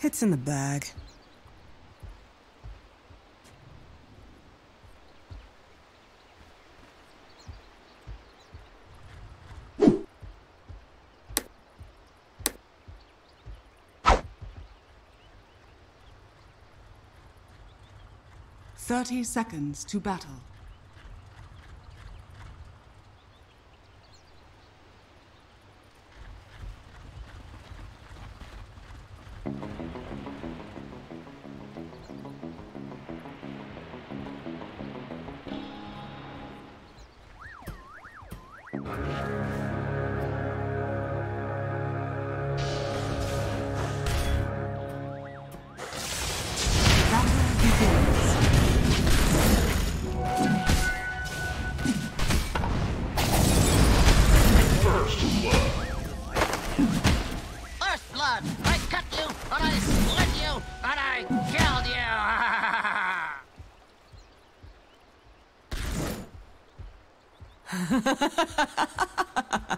It's in the bag. Thirty seconds to battle. I split you, and I killed you!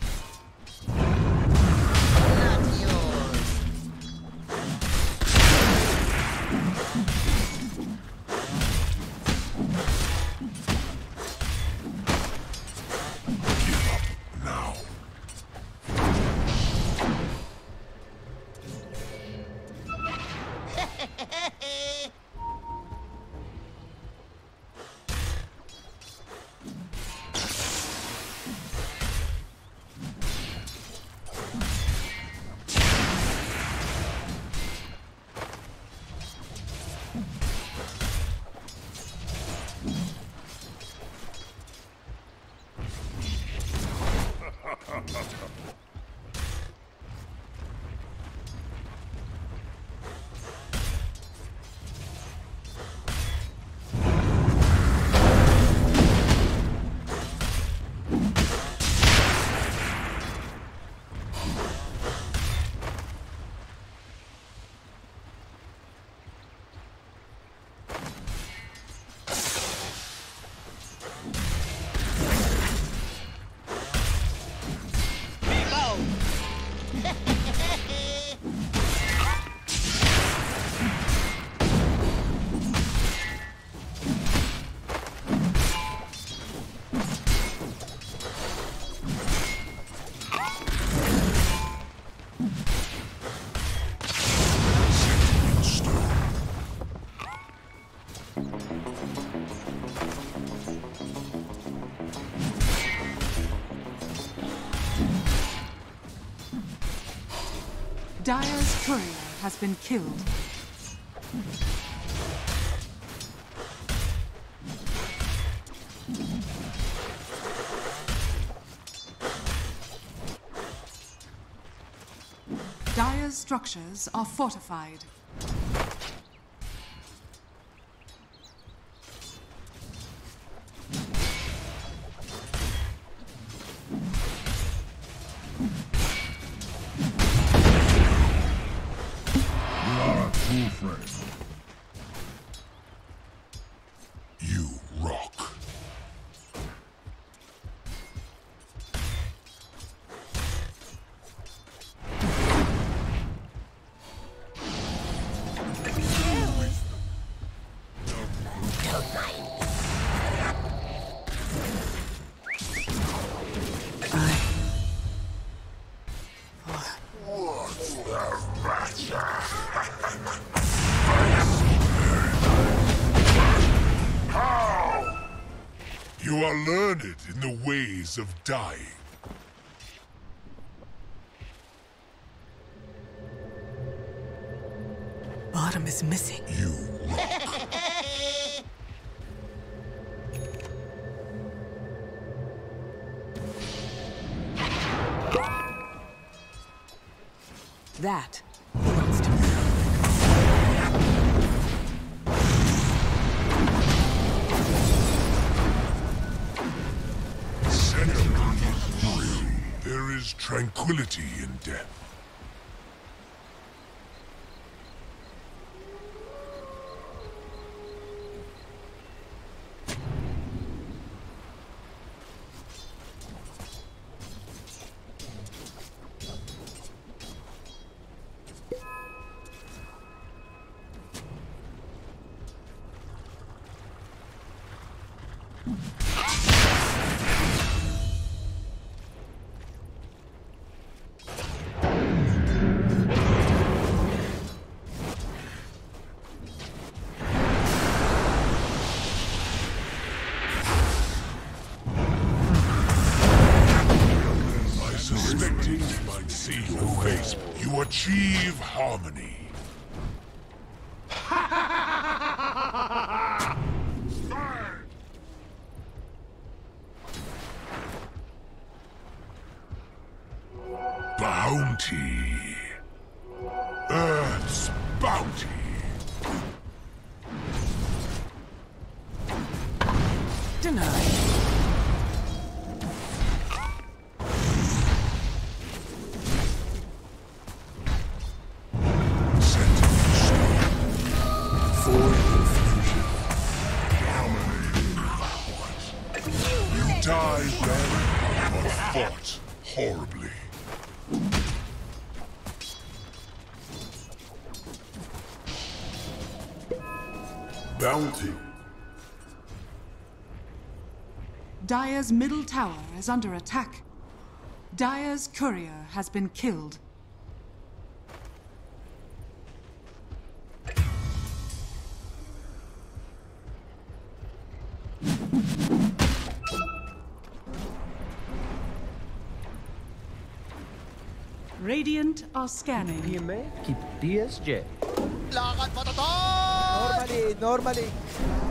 Dire's courier has been killed. Dire's structures are fortified. A ways of dying. Bottom is missing. You rock. Tranquility in death. Bounty. Earth's bounty. Dire's middle tower is under attack. Dire's courier has been killed. Radiant are scanning. PMA, keep DSJ. Lakad mo Normalin, normalin.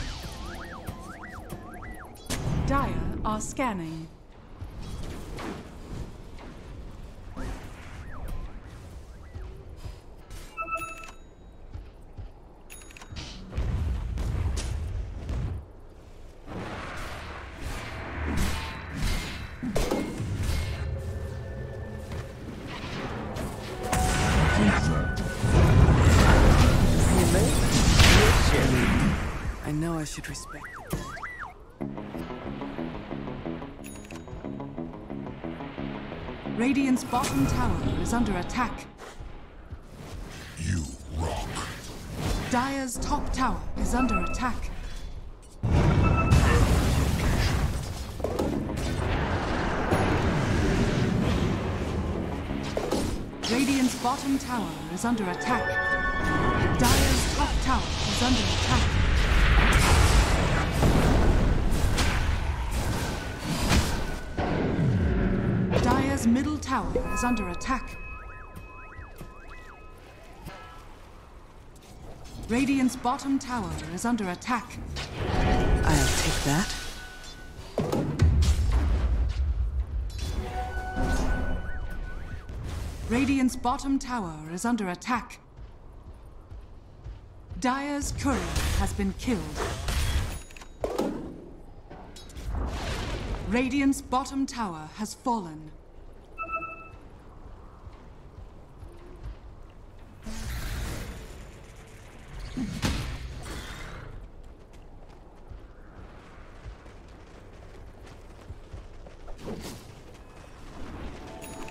Are scanning. I know I should respect Radiant's bottom tower is under attack. You rock. Dire's top tower is under attack. Radiant's bottom tower is under attack. Dire's top tower is under attack. Tower is under attack. Radiant's bottom tower is under attack. I'll take that. Radiant's bottom tower is under attack. Dire's courier has been killed. Radiant's bottom tower has fallen.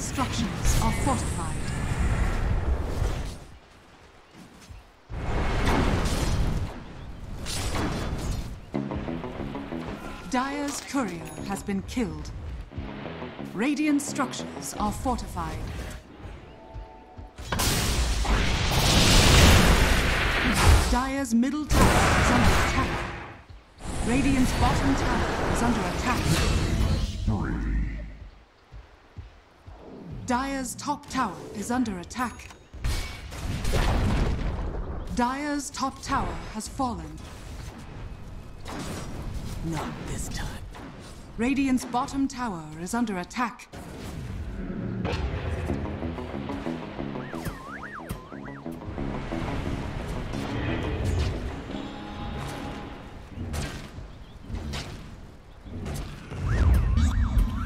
Structures are fortified. Dire's courier has been killed. Radiant structures are fortified. Dire's middle tower is under attack. Radiant's bottom tower is under attack. Dire's top tower is under attack. Dire's top tower has fallen. Not this time. Radiant's bottom tower is under attack.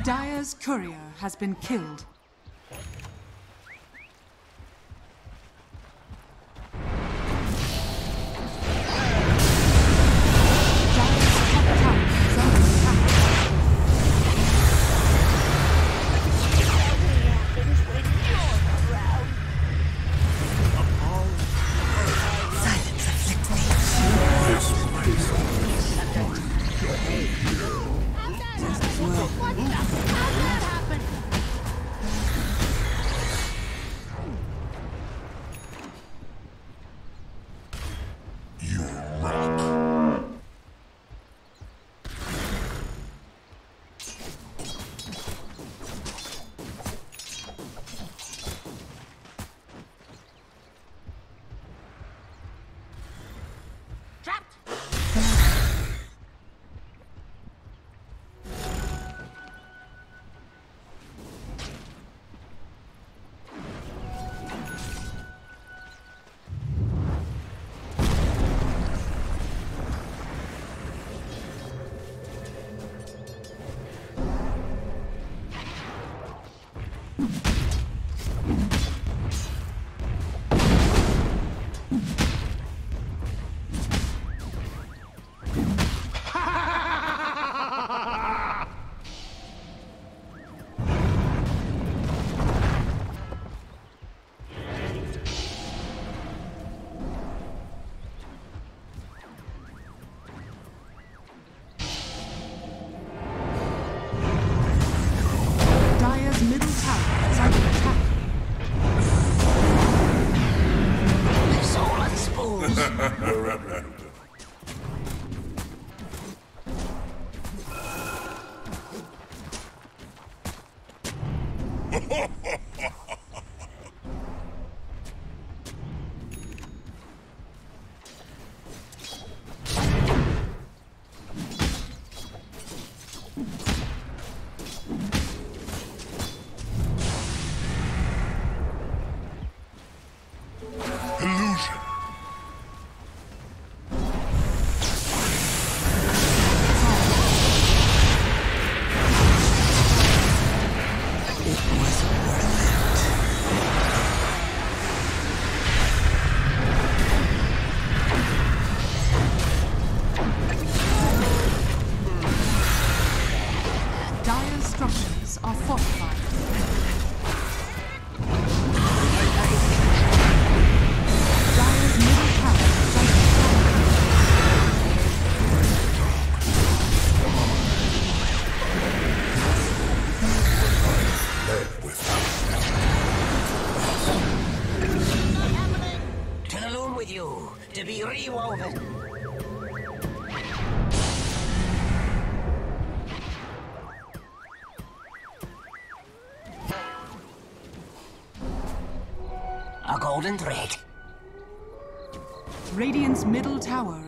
Dire's courier has been killed.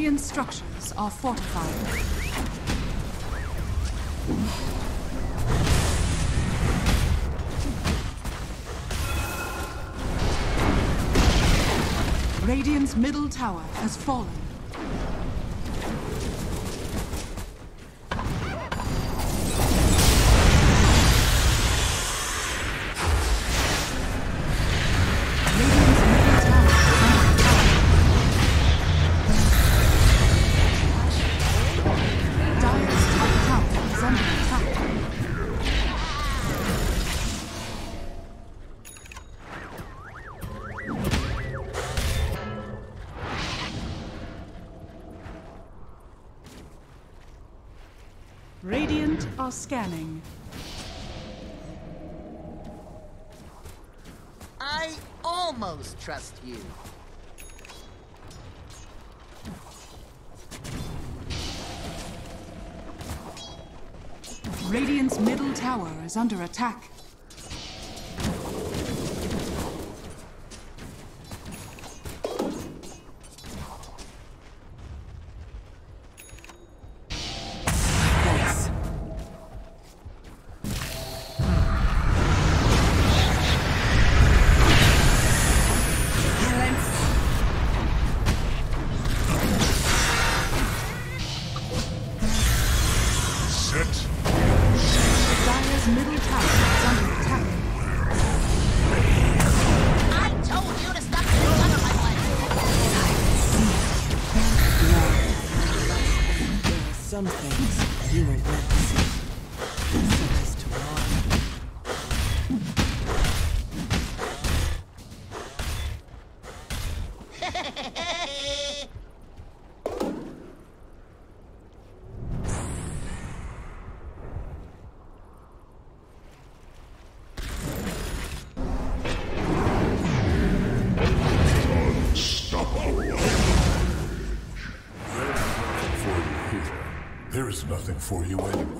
The structures are fortified. Radiant's middle tower has fallen. Now scanning. I almost trust you. Radiant's middle tower is under attack. for you anyway.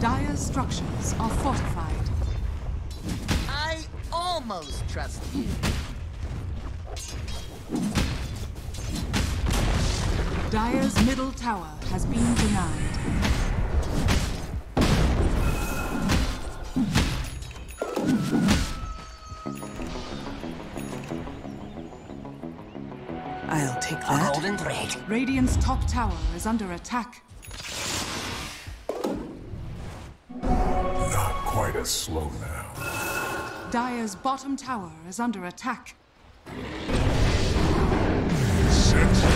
Dire structures are fortified. I almost trust you. Dire's middle tower has been denied. A that. golden thread. Radiant's top tower is under attack. Not quite as slow now. Dire's bottom tower is under attack. Set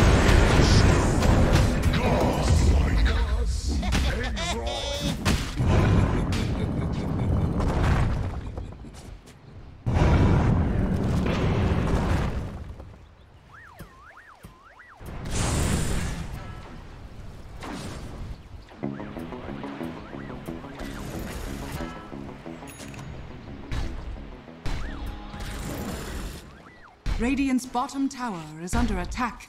Radiant's bottom tower is under attack.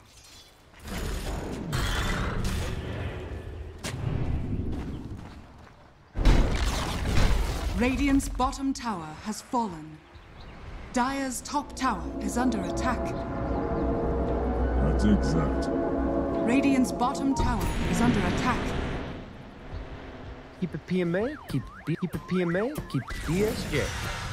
Radiant's bottom tower has fallen. Dire's top tower is under attack. That's exact. Radiant's bottom tower is under attack. Keep it PMA, keep D, keep it PMA, keep DSJ.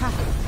Is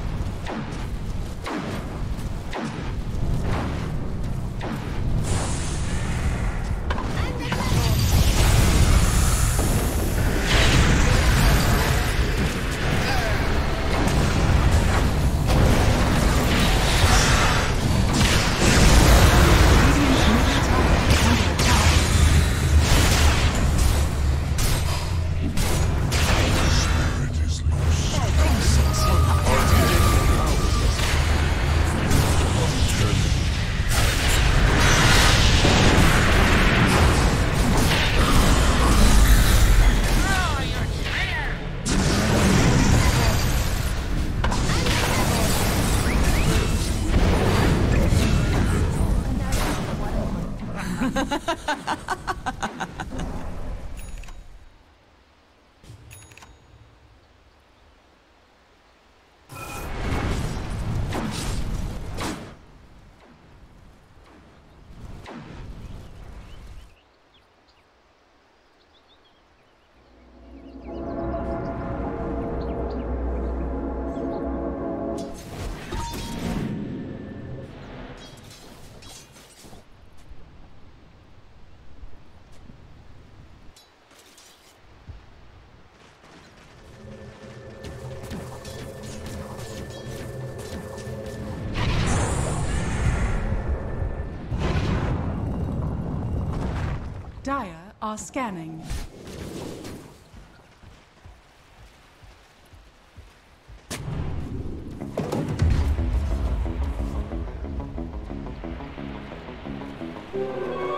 Are scanning.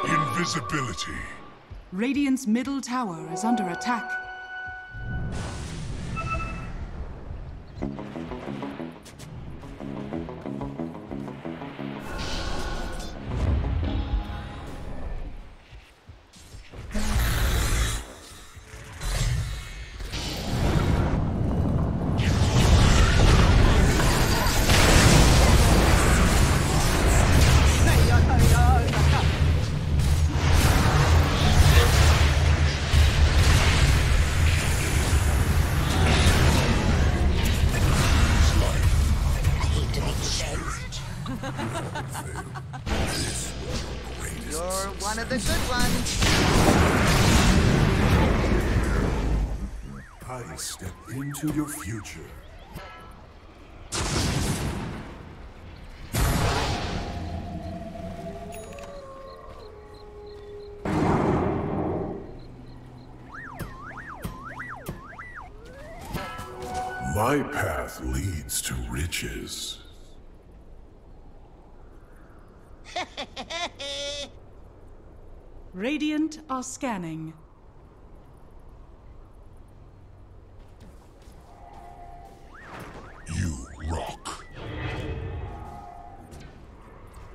Invisibility. Radiant's middle tower is under attack. Into your future. My path leads to riches. Radiant are scanning.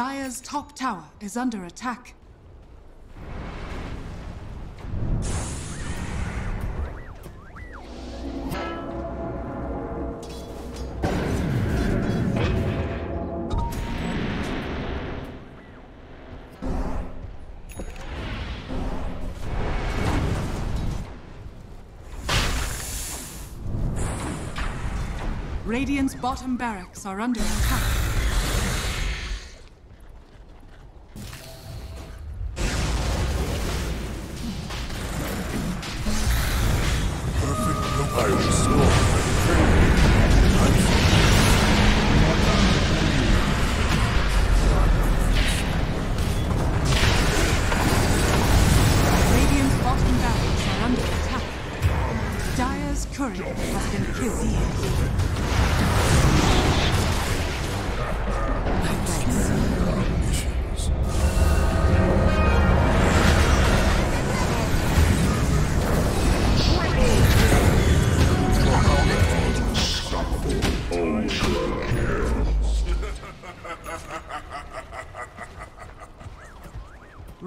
Dire's top tower is under attack. Radiant's bottom barracks are under attack.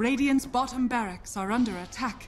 Radiant's bottom barracks are under attack.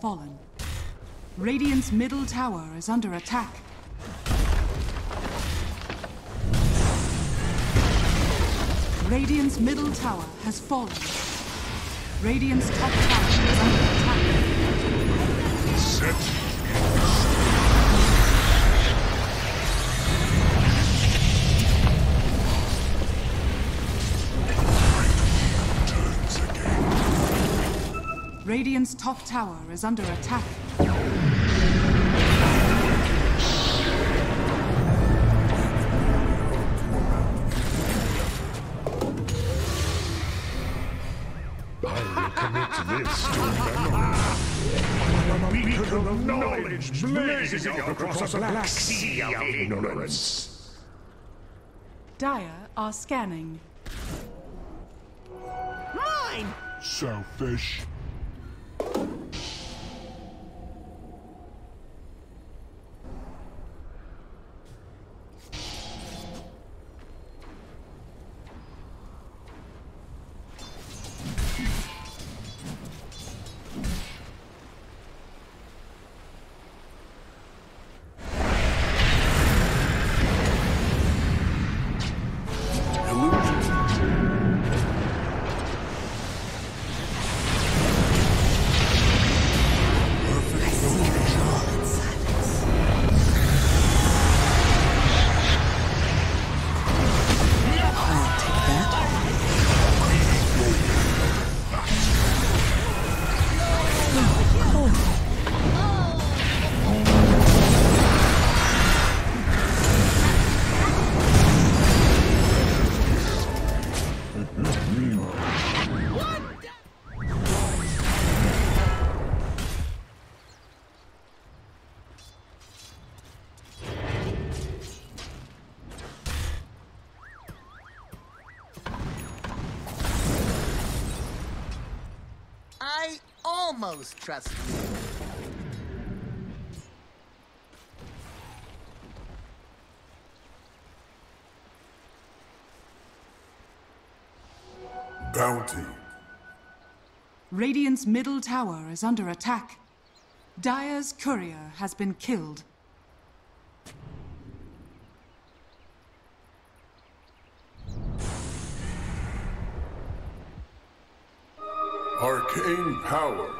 Fallen. Radiant's middle tower is under attack. Radiant's middle tower has fallen. Radiant's top tower is under attack. Radiant's top tower is under attack. I will commit this to memory. Beacon of knowledge blazing out across a black sea of ignorance. Dire are scanning. Mine! Selfish. Almost trust you. Bounty. Radiant's middle tower is under attack. Dire's courier has been killed. Arcane power.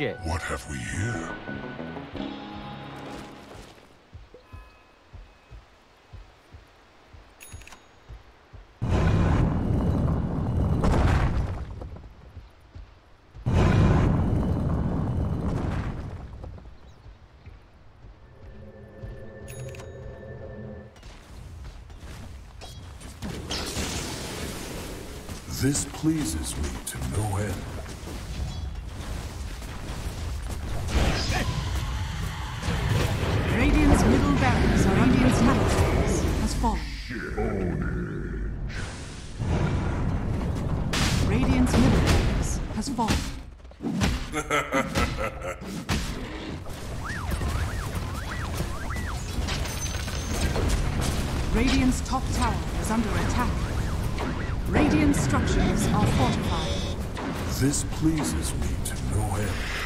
What have we here? This pleases me to no end. Barracks are Radiant's barracks has fallen. Radiant's middle barracks has fallen. Radiant's top tower is under attack. Radiant structures are fortified. This pleases me to no end.